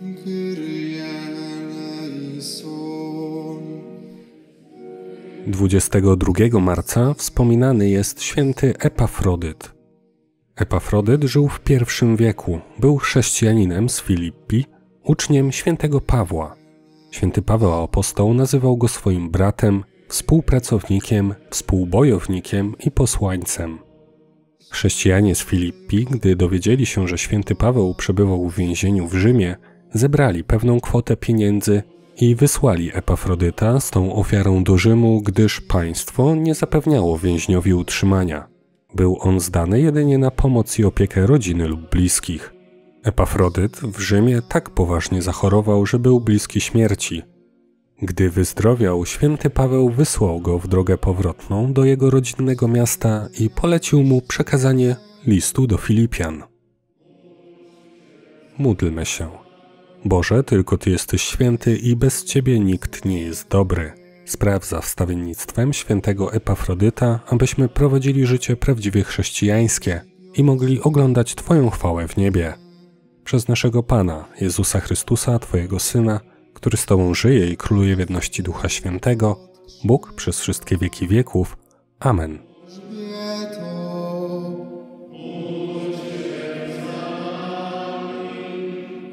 Kyrie eleison. 22 marca wspominany jest święty Epafrodyt. Epafrodyt żył w I wieku, był chrześcijaninem z Filippi, uczniem świętego Pawła. Święty Paweł apostoł nazywał go swoim bratem, współpracownikiem, współbojownikiem i posłańcem. Chrześcijanie z Filippi, gdy dowiedzieli się, że święty Paweł przebywał w więzieniu w Rzymie, zebrali pewną kwotę pieniędzy i wysłali Epafrodyta z tą ofiarą do Rzymu, gdyż państwo nie zapewniało więźniowi utrzymania. Był on zdany jedynie na pomoc i opiekę rodziny lub bliskich. Epafrodyt w Rzymie tak poważnie zachorował, że był bliski śmierci. Gdy wyzdrowiał, święty Paweł wysłał go w drogę powrotną do jego rodzinnego miasta i polecił mu przekazanie listu do Filipian. Módlmy się. Boże, tylko Ty jesteś święty i bez Ciebie nikt nie jest dobry. Spraw za wstawiennictwem świętego Epafrodyta, abyśmy prowadzili życie prawdziwie chrześcijańskie i mogli oglądać Twoją chwałę w niebie. Przez naszego Pana, Jezusa Chrystusa, Twojego Syna, który z Tobą żyje i króluje w jedności Ducha Świętego, Bóg przez wszystkie wieki wieków. Amen.